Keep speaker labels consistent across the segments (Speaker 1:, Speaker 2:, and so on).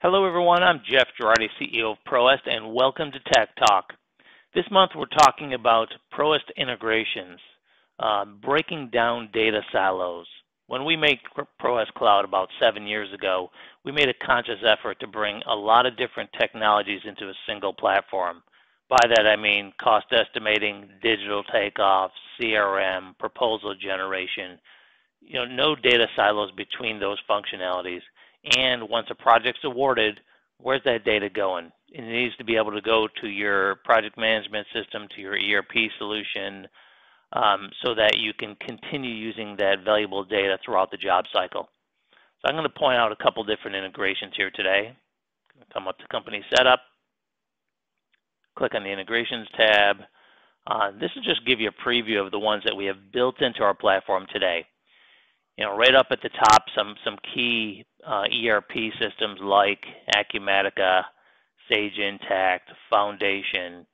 Speaker 1: Hello, everyone. I'm Jeff Girardi, CEO of ProEst, and welcome to Tech Talk. This month, we're talking about ProEst integrations, uh, breaking down data silos. When we made ProEst Cloud about seven years ago, we made a conscious effort to bring a lot of different technologies into a single platform. By that, I mean cost estimating, digital takeoff, CRM, proposal generation, you know, no data silos between those functionalities. And once a project's awarded, where's that data going? It needs to be able to go to your project management system, to your ERP solution, um, so that you can continue using that valuable data throughout the job cycle. So I'm going to point out a couple different integrations here today. Come up to Company Setup, click on the Integrations tab. Uh, this will just give you a preview of the ones that we have built into our platform today you know, right up at the top, some some key uh, ERP systems like Acumatica, Sage Intacct, Foundation,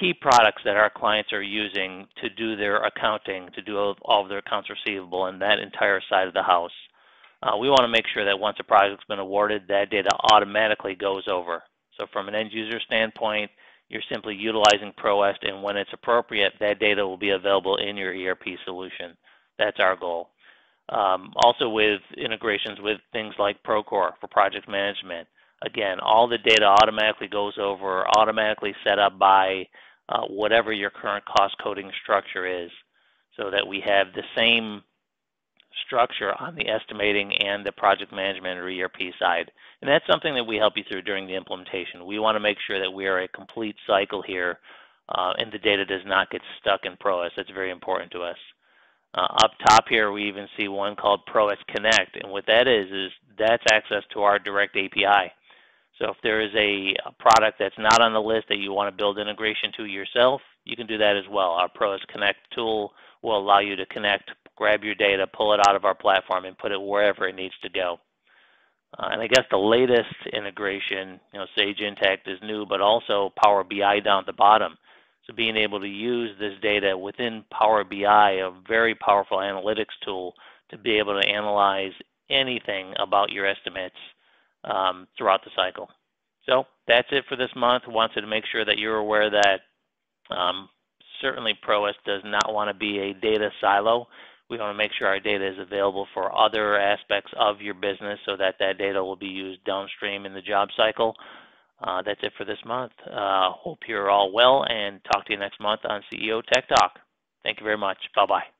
Speaker 1: key products that our clients are using to do their accounting, to do all of their accounts receivable, and that entire side of the house. Uh, we want to make sure that once a project's been awarded, that data automatically goes over. So from an end user standpoint, you're simply utilizing ProEst, and when it's appropriate, that data will be available in your ERP solution. That's our goal. Um, also with integrations with things like Procore for project management. Again, all the data automatically goes over, automatically set up by uh, whatever your current cost coding structure is so that we have the same structure on the estimating and the project management or ERP side. And that's something that we help you through during the implementation. We want to make sure that we are a complete cycle here uh, and the data does not get stuck in ProEst. That's very important to us. Uh, up top here, we even see one called ProEst Connect, and what that is is that's access to our direct API. So if there is a, a, product that's not on the list that you want to build integration to yourself, you can do that as well. Our ProEst Connect tool will allow you to connect, grab your data, pull it out of our platform, and put it wherever it needs to go. Uh, and I guess the latest integration, you know, Sage Intacct is new, but also Power BI down at the bottom. So being able to use this data within Power BI, a very powerful analytics tool, to be able to analyze anything about your estimates um, throughout the cycle. So that's it for this month. Wanted to make sure that you're aware that um, certainly ProEst does not want to be a data silo. We want to make sure our data is available for other aspects of your business so that that data will be used downstream in the job cycle. Uh, that's it for this month. Uh, hope you're all well and talk to you next month on CEO Tech Talk. Thank you very much. Bye bye.